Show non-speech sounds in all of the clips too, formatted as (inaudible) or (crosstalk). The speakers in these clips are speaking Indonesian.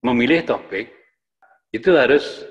memilih topik itu harus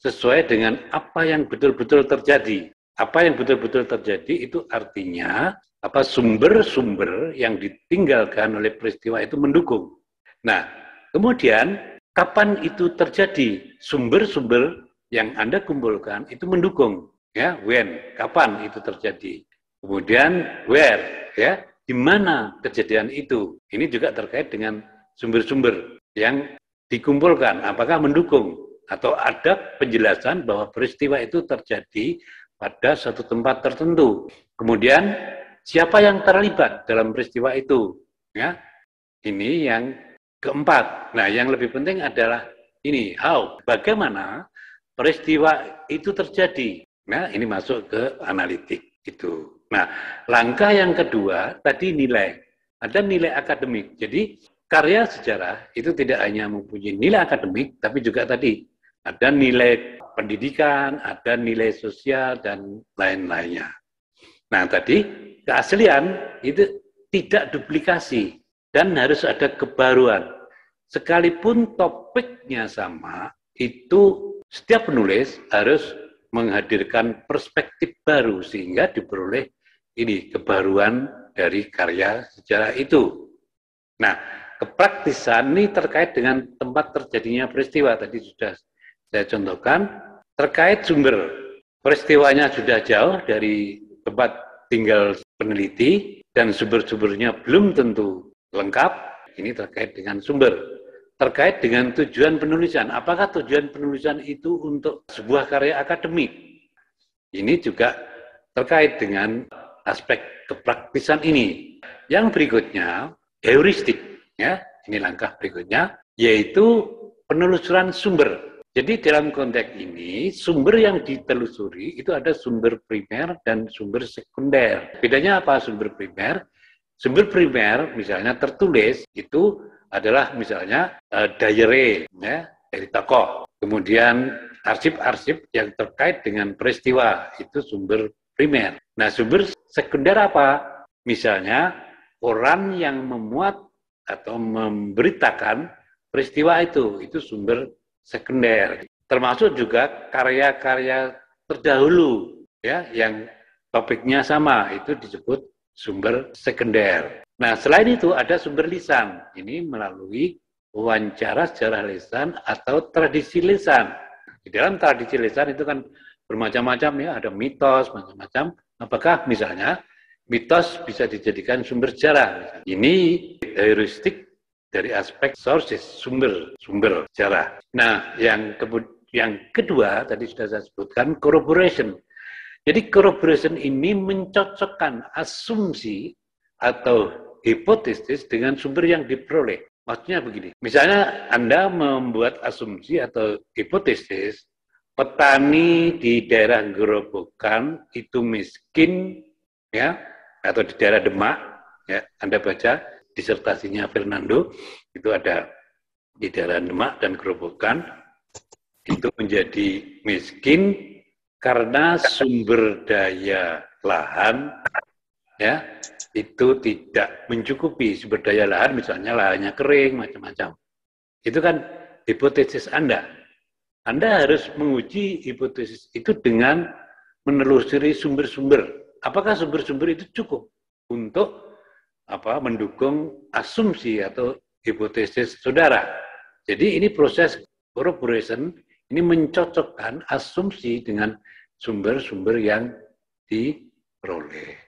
sesuai dengan apa yang betul-betul terjadi. Apa yang betul-betul terjadi itu artinya apa sumber-sumber yang ditinggalkan oleh peristiwa itu mendukung. Nah, kemudian kapan itu terjadi? Sumber-sumber yang Anda kumpulkan itu mendukung, ya, when, kapan itu terjadi. Kemudian where, ya, di mana kejadian itu. Ini juga terkait dengan sumber-sumber yang dikumpulkan, apakah mendukung atau ada penjelasan bahwa peristiwa itu terjadi pada satu tempat tertentu. Kemudian siapa yang terlibat dalam peristiwa itu? Ya, ini yang keempat. Nah, yang lebih penting adalah ini how, bagaimana peristiwa itu terjadi. Nah, ini masuk ke analitik itu. Nah, langkah yang kedua tadi nilai. Ada nilai akademik. Jadi karya sejarah itu tidak hanya mempunyai nilai akademik, tapi juga tadi ada nilai pendidikan, ada nilai sosial, dan lain-lainnya. Nah, tadi keaslian itu tidak duplikasi dan harus ada kebaruan. Sekalipun topiknya sama, itu setiap penulis harus menghadirkan perspektif baru sehingga diperoleh ini kebaruan dari karya sejarah itu. Nah, kepraktisan ini terkait dengan tempat terjadinya peristiwa tadi sudah saya contohkan terkait sumber peristiwanya sudah jauh dari tempat tinggal peneliti dan sumber-sumbernya belum tentu lengkap. Ini terkait dengan sumber. Terkait dengan tujuan penulisan. Apakah tujuan penulisan itu untuk sebuah karya akademik? Ini juga terkait dengan aspek kepraktisan ini. Yang berikutnya, heuristik. Ya, ini langkah berikutnya, yaitu penelusuran sumber. Jadi dalam konteks ini, sumber yang ditelusuri itu ada sumber primer dan sumber sekunder. Bedanya apa sumber primer? Sumber primer misalnya tertulis itu adalah misalnya uh, diary ya, dari tokoh. Kemudian arsip-arsip yang terkait dengan peristiwa itu sumber primer. Nah, sumber sekunder apa? Misalnya orang yang memuat atau memberitakan peristiwa itu, itu sumber sekunder. Termasuk juga karya-karya terdahulu ya yang topiknya sama itu disebut sumber sekunder. Nah, selain itu ada sumber lisan. Ini melalui wawancara sejarah lisan atau tradisi lisan. Di dalam tradisi lisan itu kan bermacam-macam ya, ada mitos, macam-macam. Apakah misalnya mitos bisa dijadikan sumber sejarah? Ini heuristik dari aspek sources, sumber, sumber sejarah. Nah, yang yang kedua tadi sudah saya sebutkan corroboration. Jadi corroboration ini mencocokkan asumsi atau hipotesis dengan sumber yang diperoleh. Maksudnya begini, misalnya Anda membuat asumsi atau hipotesis petani di daerah Gerobokan itu miskin ya atau di daerah Demak ya Anda baca disertasinya Fernando itu ada di daerah Demak dan Gerobokan. Itu menjadi miskin karena sumber daya lahan ya itu tidak mencukupi sumber daya lahan misalnya lahannya kering macam-macam. Itu kan hipotesis Anda. Anda harus menguji hipotesis itu dengan menelusuri sumber-sumber apakah sumber-sumber itu cukup untuk apa mendukung asumsi atau hipotesis saudara. Jadi ini proses corroboration ini mencocokkan asumsi dengan sumber-sumber yang diperoleh.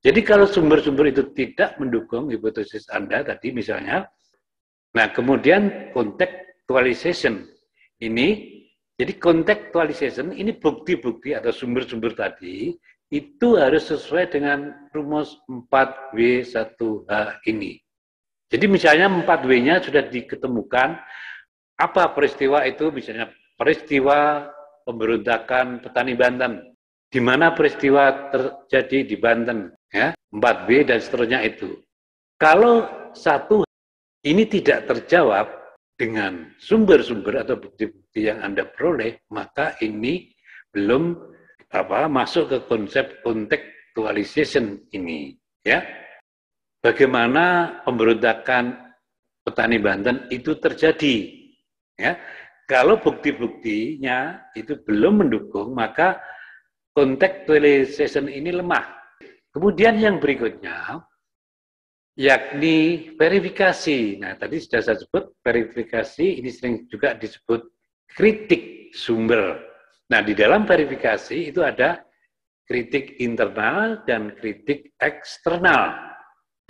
Jadi kalau sumber-sumber itu tidak mendukung hipotesis Anda tadi misalnya, nah kemudian contextualization ini, jadi contextualization ini bukti-bukti atau sumber-sumber tadi itu harus sesuai dengan rumus 4W1H ini. Jadi misalnya 4W-nya sudah diketemukan, apa peristiwa itu misalnya peristiwa pemberontakan petani Banten. Di mana peristiwa terjadi di Banten, ya 4W dan seterusnya itu. Kalau satu ini tidak terjawab dengan sumber-sumber atau bukti-bukti yang Anda peroleh, maka ini belum apa masuk ke konsep contextualization ini ya bagaimana pemberontakan petani Banten itu terjadi Ya. Kalau bukti-buktinya itu belum mendukung, maka contextualization ini lemah. Kemudian yang berikutnya, yakni verifikasi. Nah, tadi sudah saya sebut verifikasi, ini sering juga disebut kritik sumber. Nah, di dalam verifikasi itu ada kritik internal dan kritik eksternal.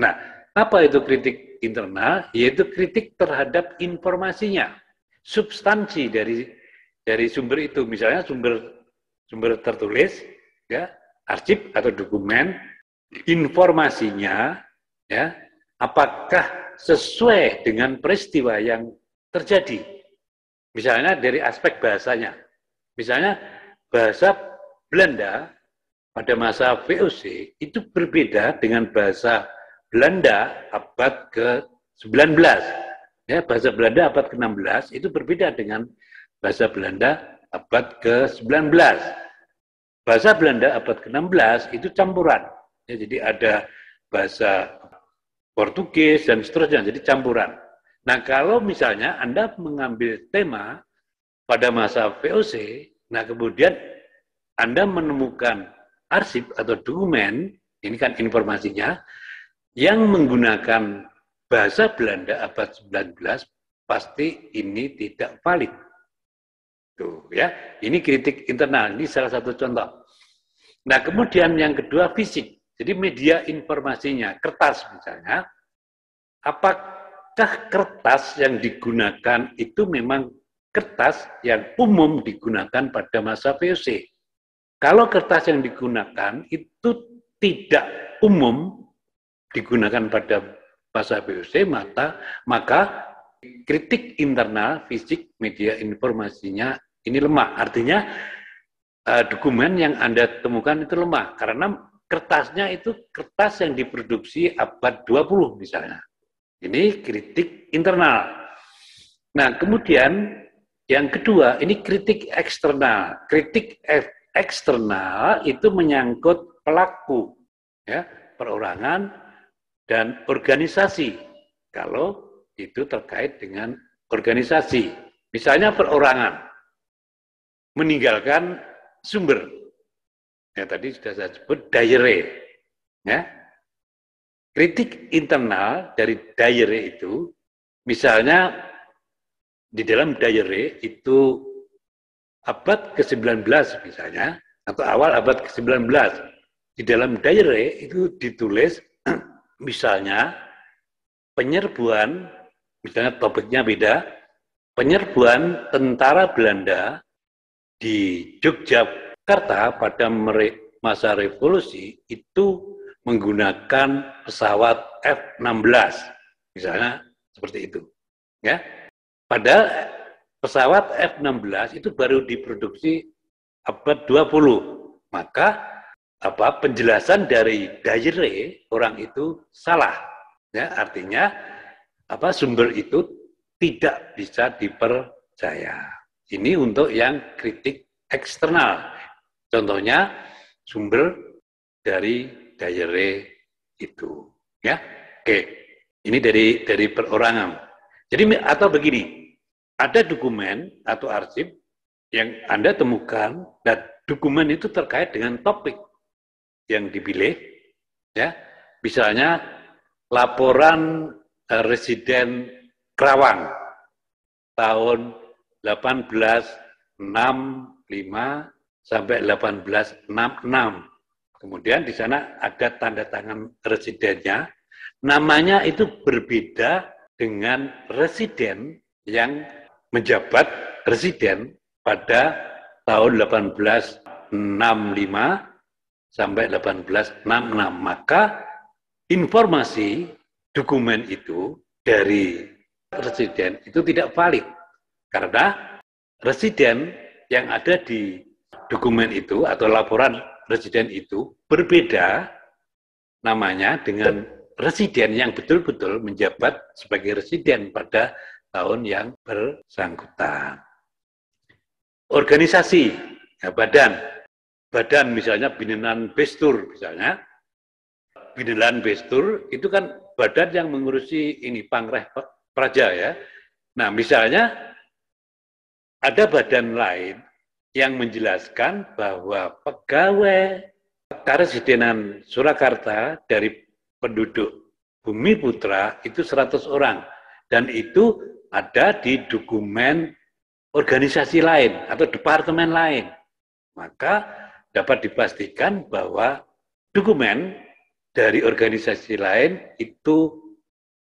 Nah, apa itu kritik internal? Yaitu kritik terhadap informasinya substansi dari dari sumber itu misalnya sumber sumber tertulis ya arsip atau dokumen informasinya ya apakah sesuai dengan peristiwa yang terjadi misalnya dari aspek bahasanya misalnya bahasa Belanda pada masa VOC itu berbeda dengan bahasa Belanda abad ke-19 Ya, bahasa Belanda abad ke-16 itu berbeda dengan bahasa Belanda abad ke-19. Bahasa Belanda abad ke-16 itu campuran. Ya, jadi ada bahasa Portugis dan seterusnya, jadi campuran. Nah, kalau misalnya Anda mengambil tema pada masa VOC, nah kemudian Anda menemukan arsip atau dokumen, ini kan informasinya, yang menggunakan bahasa Belanda abad 19 pasti ini tidak valid. Tuh ya, ini kritik internal, ini salah satu contoh. Nah, kemudian yang kedua fisik. Jadi media informasinya, kertas misalnya, apakah kertas yang digunakan itu memang kertas yang umum digunakan pada masa VOC? Kalau kertas yang digunakan itu tidak umum digunakan pada bahasa BUC, maka, maka kritik internal fisik media informasinya ini lemah. Artinya uh, dokumen yang Anda temukan itu lemah karena kertasnya itu kertas yang diproduksi abad 20 misalnya. Ini kritik internal. Nah, kemudian yang kedua, ini kritik eksternal. Kritik eksternal itu menyangkut pelaku, ya, perorangan, dan organisasi. Kalau itu terkait dengan organisasi. Misalnya perorangan meninggalkan sumber. Ya tadi sudah saya sebut diare. Ya. Kritik internal dari diare itu misalnya di dalam diare itu abad ke-19 misalnya atau awal abad ke-19 di dalam diare itu ditulis (clears throat) misalnya penyerbuan, misalnya topiknya beda, penyerbuan tentara Belanda di Yogyakarta pada masa revolusi itu menggunakan pesawat F-16, misalnya seperti itu. Ya, pada pesawat F-16 itu baru diproduksi abad 20. Maka apa penjelasan dari diary orang itu salah. Ya artinya apa sumber itu tidak bisa dipercaya. Ini untuk yang kritik eksternal. Contohnya sumber dari diary itu. Ya oke. Ini dari dari perorangan. Jadi atau begini ada dokumen atau arsip yang anda temukan dan dokumen itu terkait dengan topik yang dipilih ya. Misalnya laporan uh, residen Kerawang tahun 1865 sampai 1866 kemudian di sana ada tanda tangan residennya. Namanya itu berbeda dengan residen yang menjabat residen pada tahun 1865 sampai 1866. Maka informasi dokumen itu dari residen itu tidak valid. Karena residen yang ada di dokumen itu atau laporan residen itu berbeda namanya dengan residen yang betul-betul menjabat sebagai residen pada tahun yang bersangkutan. Organisasi, ya, badan badan misalnya Binenan Bestur misalnya, Binenan Bestur itu kan badan yang mengurusi ini Pangreh Praja ya. Nah misalnya ada badan lain yang menjelaskan bahwa pegawai Karesidenan Surakarta dari penduduk Bumi Putra itu 100 orang dan itu ada di dokumen organisasi lain atau departemen lain. Maka dapat dipastikan bahwa dokumen dari organisasi lain itu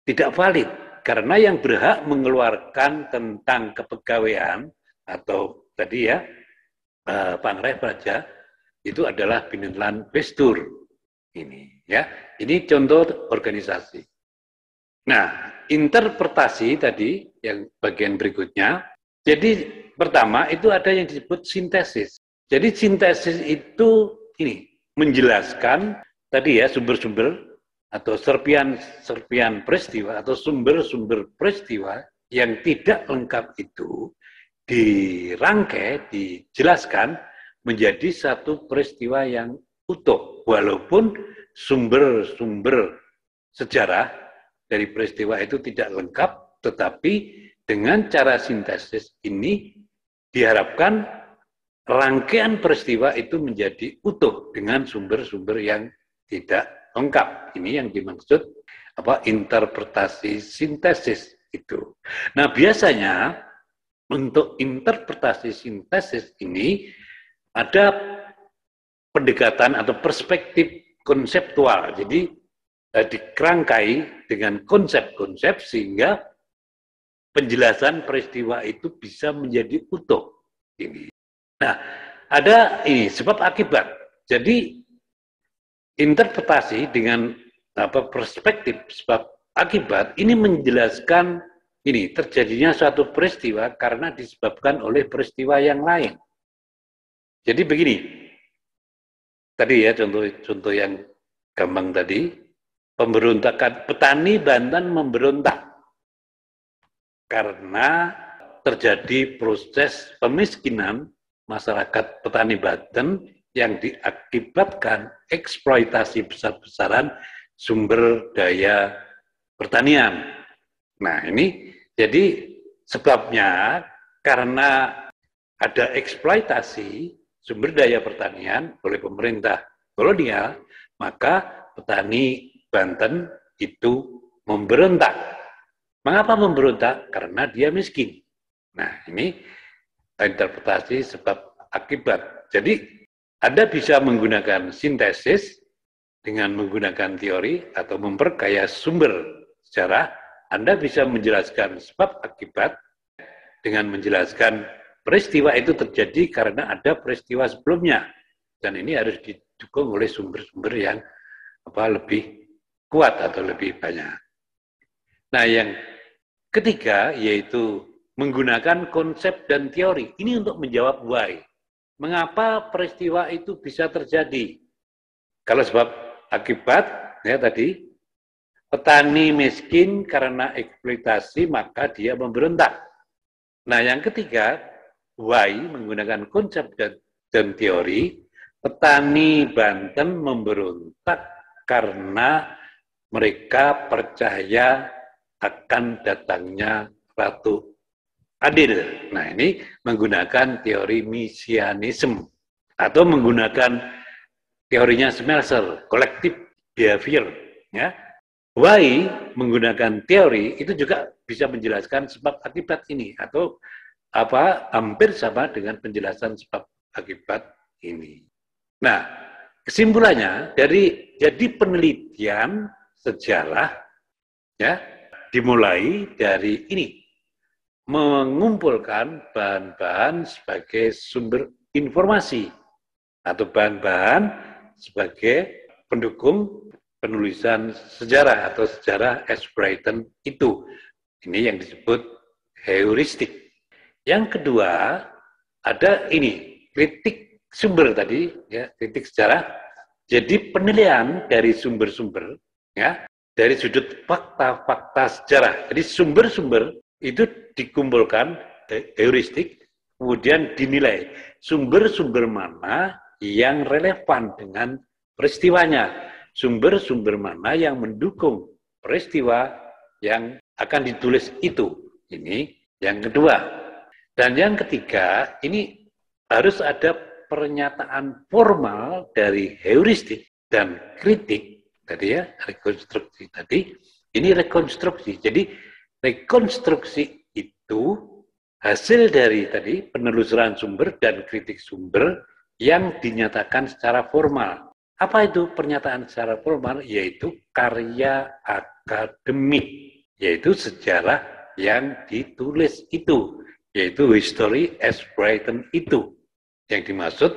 tidak valid. Karena yang berhak mengeluarkan tentang kepegawaian atau tadi ya uh, Pangres Praja itu adalah Binenlan Bestur ini ya. Ini contoh organisasi. Nah interpretasi tadi yang bagian berikutnya jadi pertama itu ada yang disebut sintesis jadi sintesis itu ini menjelaskan tadi ya sumber-sumber atau serpian-serpian peristiwa atau sumber-sumber peristiwa yang tidak lengkap itu dirangkai, dijelaskan menjadi satu peristiwa yang utuh. Walaupun sumber-sumber sejarah dari peristiwa itu tidak lengkap, tetapi dengan cara sintesis ini diharapkan rangkaian peristiwa itu menjadi utuh dengan sumber-sumber yang tidak lengkap. Ini yang dimaksud apa interpretasi sintesis itu. Nah, biasanya untuk interpretasi sintesis ini ada pendekatan atau perspektif konseptual. Jadi eh, dikerangkai dengan konsep-konsep sehingga penjelasan peristiwa itu bisa menjadi utuh. Ini. Nah, ada ini sebab akibat. Jadi interpretasi dengan apa perspektif sebab akibat ini menjelaskan ini terjadinya suatu peristiwa karena disebabkan oleh peristiwa yang lain. Jadi begini, tadi ya contoh-contoh yang gampang tadi, pemberontakan petani Banten memberontak karena terjadi proses pemiskinan masyarakat petani Banten yang diakibatkan eksploitasi besar-besaran sumber daya pertanian. Nah, ini jadi sebabnya karena ada eksploitasi sumber daya pertanian oleh pemerintah kolonial, maka petani Banten itu memberontak. Mengapa memberontak? Karena dia miskin. Nah, ini interpretasi sebab akibat. Jadi anda bisa menggunakan sintesis dengan menggunakan teori atau memperkaya sumber secara Anda bisa menjelaskan sebab akibat dengan menjelaskan peristiwa itu terjadi karena ada peristiwa sebelumnya dan ini harus didukung oleh sumber-sumber yang apa lebih kuat atau lebih banyak. Nah, yang ketiga yaitu menggunakan konsep dan teori. Ini untuk menjawab why. Mengapa peristiwa itu bisa terjadi? Kalau sebab akibat, ya tadi, petani miskin karena eksploitasi, maka dia memberontak. Nah, yang ketiga, why menggunakan konsep dan, dan teori, petani Banten memberontak karena mereka percaya akan datangnya Ratu adil. Nah, ini menggunakan teori misianisme atau menggunakan teorinya Smelser, collective behavior, ya. Why menggunakan teori itu juga bisa menjelaskan sebab akibat ini atau apa hampir sama dengan penjelasan sebab akibat ini. Nah, kesimpulannya dari jadi penelitian sejarah ya dimulai dari ini mengumpulkan bahan-bahan sebagai sumber informasi atau bahan-bahan sebagai pendukung penulisan sejarah atau sejarah S. Brighton itu. Ini yang disebut heuristik. Yang kedua, ada ini, kritik sumber tadi, ya, kritik sejarah. Jadi penilaian dari sumber-sumber, ya, dari sudut fakta-fakta sejarah. Jadi sumber-sumber itu dikumpulkan heuristik, kemudian dinilai sumber-sumber mana yang relevan dengan peristiwanya, sumber-sumber mana yang mendukung peristiwa yang akan ditulis itu. Ini yang kedua. Dan yang ketiga, ini harus ada pernyataan formal dari heuristik dan kritik tadi ya, rekonstruksi tadi. Ini rekonstruksi. Jadi rekonstruksi itu hasil dari tadi penelusuran sumber dan kritik sumber yang dinyatakan secara formal. Apa itu pernyataan secara formal? Yaitu karya akademik, yaitu sejarah yang ditulis itu, yaitu history as written itu. Yang dimaksud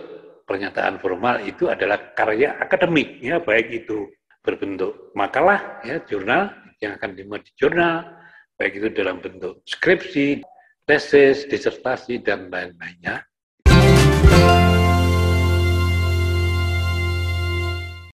pernyataan formal itu adalah karya akademik, ya baik itu berbentuk makalah, ya jurnal yang akan dimuat di jurnal, baik itu dalam bentuk skripsi, tesis, disertasi dan lain-lainnya,